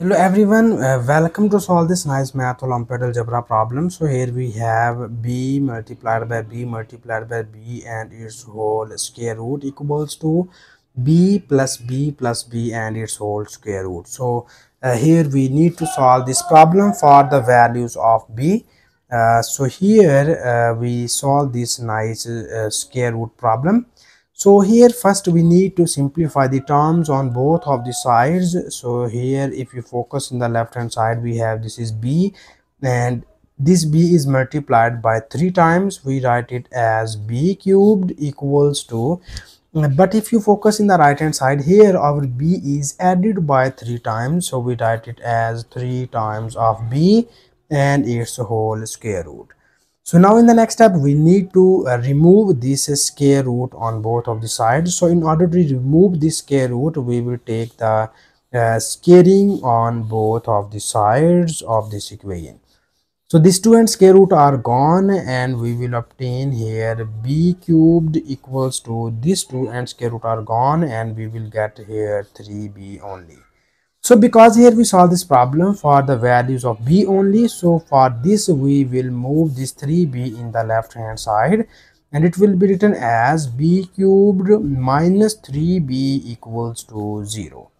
Hello everyone, uh, welcome to solve this nice math olympiad algebra problem. So here we have b multiplied by b multiplied by b and its whole square root equals to b plus b plus b and its whole square root. So uh, here we need to solve this problem for the values of b. Uh, so here uh, we solve this nice uh, square root problem so here first we need to simplify the terms on both of the sides. So here if you focus in the left hand side we have this is b and this b is multiplied by three times. We write it as b cubed equals to but if you focus in the right hand side here our b is added by three times. So we write it as three times of b and its whole square root so now in the next step we need to uh, remove this square root on both of the sides. So in order to remove this square root we will take the uh, on both of the sides of this equation. So these two and square root are gone and we will obtain here b cubed equals to these two and square root are gone and we will get here 3b only so because here we solve this problem for the values of b only so for this we will move this 3b in the left hand side and it will be written as b cubed minus 3b equals to 0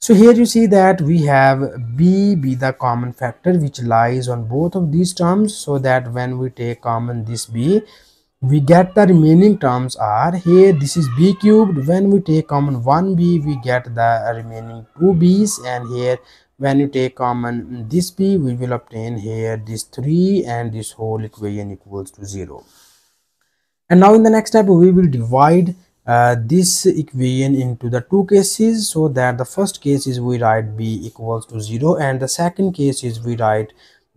so here you see that we have b be the common factor which lies on both of these terms so that when we take common this b we get the remaining terms are here this is b cubed. When we take common 1b we get the remaining 2 b's. And here when you take common this b we will obtain here this 3 and this whole equation equals to 0 and now in the next step we will divide uh, this equation into the two cases so that the first case is we write b equals to 0 and the second case is we write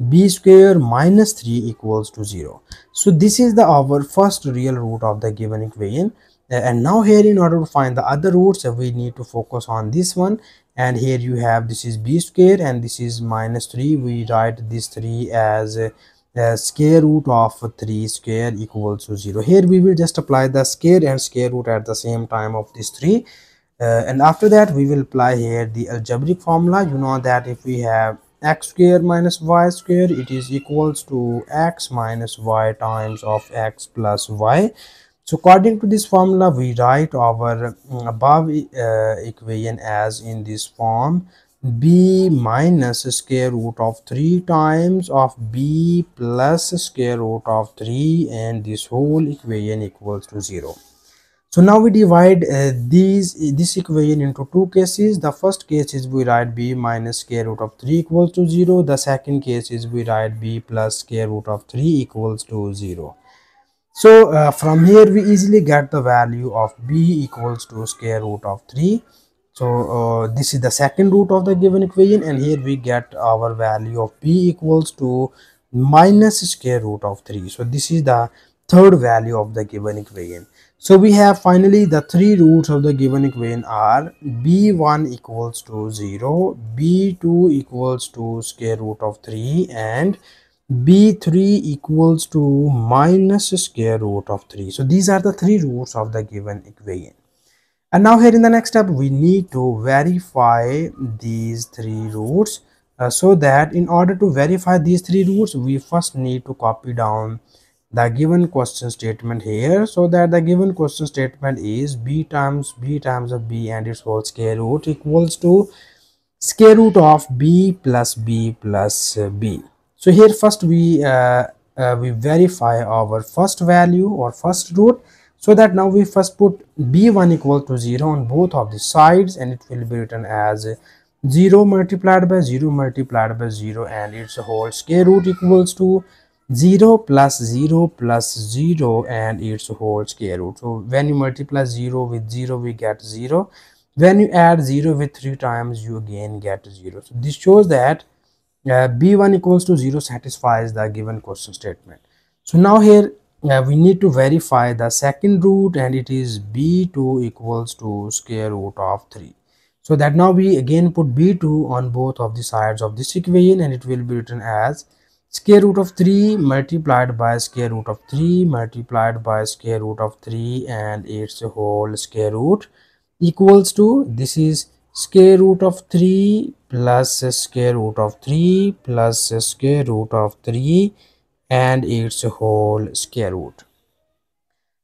b square minus 3 equals to 0 so this is the our first real root of the given equation. And now here in order to find the other roots we need to focus on this one. And here you have this is b square and this is minus 3 we write this 3 as a, a square root of 3 square equals to 0 here we will just apply the square and square root at the same time of this 3 uh, and after that we will apply here the algebraic formula. You know that if we have x square minus y square it is equals to x minus y times of x plus y. So according to this formula we write our mm, above uh, equation as in this form b minus square root of 3 times of b plus square root of 3 and this whole equation equals to 0 so now we divide uh, these this equation into two cases. The first case is we write b minus square root of 3 equals to 0 the second case is we write b plus square root of 3 equals to 0 so uh, from here we easily get the value of b equals to square root of 3 so uh, this is the second root of the given equation and here we get our value of b equals to minus square root of 3 so this is the third value of the given equation so we have finally the three roots of the given equation are b1 equals to 0, b2 equals to square root of 3 and b3 equals to minus square root of 3. So these are the three roots of the given equation. And now here in the next step we need to verify these three roots uh, so that in order to verify these three roots we first need to copy down the given question statement here so that the given question statement is b times b times of b and its whole square root equals to square root of b plus b plus b. So here first we uh, uh, we verify our first value or first root so that now we first put b1 equal to 0 on both of the sides and it will be written as 0 multiplied by 0 multiplied by 0 and its whole square root equals to 0 plus 0 plus 0 and its whole square root. So when you multiply 0 with 0 we get 0 when you add 0 with 3 times you again get 0 so this shows that uh, b1 equals to 0 satisfies the given question statement. So now here uh, we need to verify the second root and it is b2 equals to square root of 3 so that now we again put b2 on both of the sides of this equation and it will be written as square root of 3 multiplied by square root of 3 multiplied by square root of 3 and its whole square root equals to this is square root of 3 plus square root of 3 plus square root of 3 and its whole square root.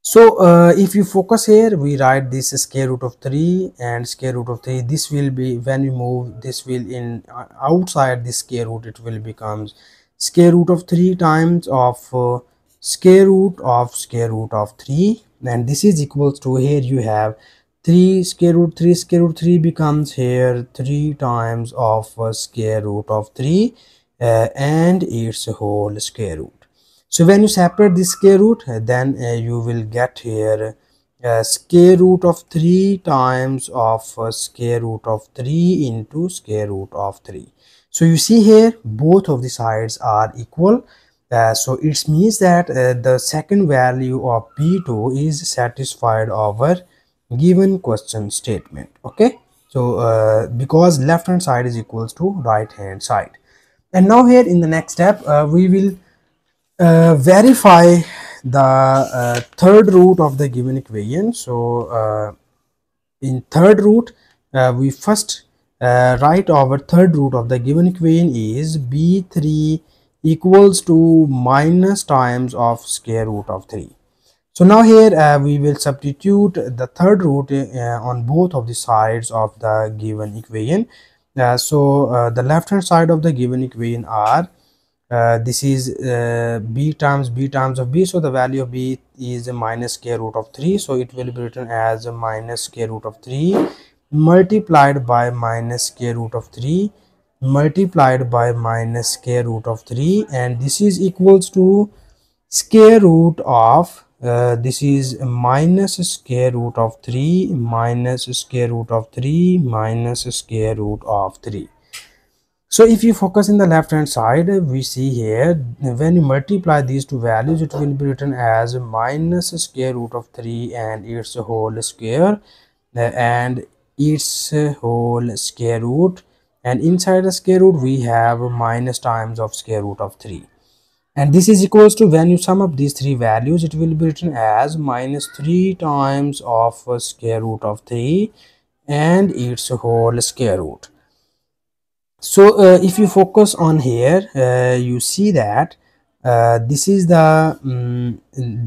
So uh, if you focus here we write this square root of 3 and square root of 3 this will be when we move this will in uh, outside this square root it will becomes square root of 3 times of uh, square root of square root of 3 and this is equals to here you have 3 square root 3 square root 3 becomes here 3 times of uh, square root of 3 uh, and its a whole square root. So when you separate the square root uh, then uh, you will get here uh, square root of 3 times of square root of 3 into square root of 3 so you see here both of the sides are equal. Uh, so it means that uh, the second value of b2 is satisfied our given question statement okay? So because left hand side is equals to right hand side. And now here in the next step we will uh, verify the uh, third root of the given equation. So uh, in third root uh, we first uh, write our third root of the given equation is b3 equals to minus times of square root of 3 so now here uh, we will substitute the third root on both of the sides of the given equation. So the left hand side of the given equation are uh, this is uh, b times b times of b. So the value of b is a minus square root of 3 so it will be written as a minus square root of 3 multiplied by minus square root of 3 multiplied by minus square root of 3 and this is equals to square root of uh, this is minus square root of 3 minus square root of 3 minus square root of 3 so if you focus in the left hand side we see here when you multiply these two values it will be written as minus square root of 3 and its a whole square and its whole square root and inside the square root we have minus times of square root of 3 and this is equals to when you sum up these three values it will be written as minus 3 times of square root of 3 and its whole square root. So uh, if you focus on here uh, you see that uh, this is the um,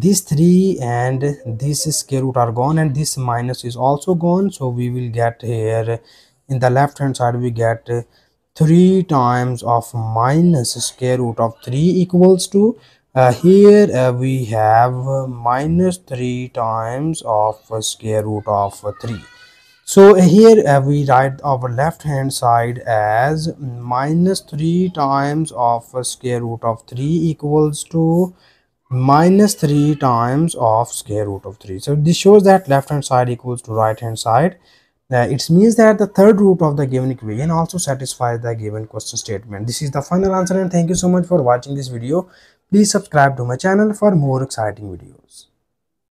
these three and this square root are gone and this minus is also gone. So we will get here in the left hand side we get 3 times of minus square root of 3 equals to uh, here uh, we have minus 3 times of square root of 3 so here uh, we write our left hand side as minus 3 times of square root of 3 equals to minus 3 times of square root of 3 so this shows that left hand side equals to right hand side. Uh, it means that the third root of the given equation also satisfies the given question statement. This is the final answer and thank you so much for watching this video. Please subscribe to my channel for more exciting videos